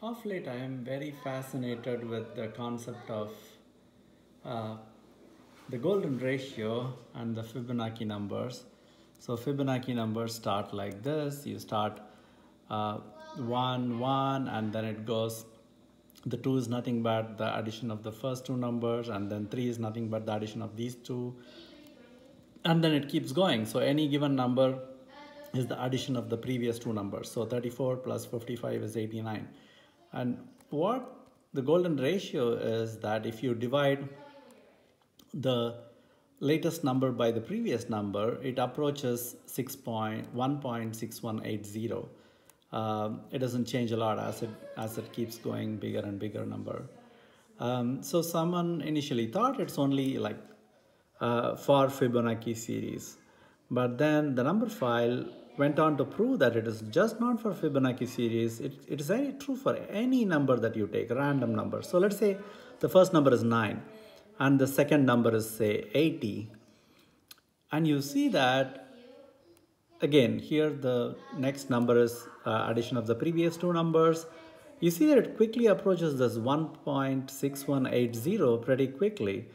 Of late, I am very fascinated with the concept of uh, the golden ratio and the Fibonacci numbers. So Fibonacci numbers start like this. You start uh, 1, 1, and then it goes, the 2 is nothing but the addition of the first two numbers, and then 3 is nothing but the addition of these two. And then it keeps going. So any given number is the addition of the previous two numbers. So 34 plus 55 is 89. And what the golden ratio is that if you divide the latest number by the previous number, it approaches 6.1.6180. Um, it doesn't change a lot as it as it keeps going bigger and bigger number. Um, so someone initially thought it's only like uh, for Fibonacci series, but then the Numberphile went on to prove that it is just not for Fibonacci series. It, it is very true for any number that you take, random number. So let's say the first number is 9 and the second number is say 80. And you see that again here the next number is uh, addition of the previous two numbers. You see that it quickly approaches this 1.6180 pretty quickly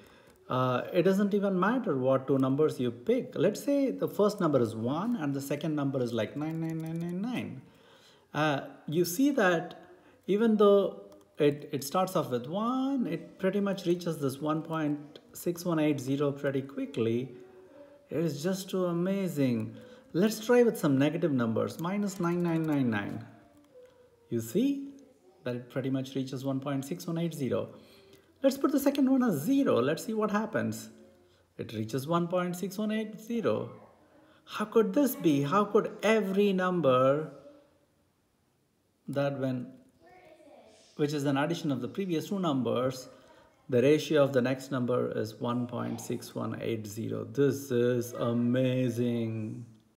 uh, it doesn't even matter what two numbers you pick. Let's say the first number is 1 and the second number is like 99999. Uh, you see that even though it, it starts off with 1, it pretty much reaches this 1.6180 pretty quickly. It is just too amazing. Let's try with some negative numbers, minus 9999. You see that it pretty much reaches 1.6180. Let's put the second one as 0. Let's see what happens. It reaches 1.6180. How could this be? How could every number that when which is an addition of the previous two numbers, the ratio of the next number is 1.6180. This is amazing.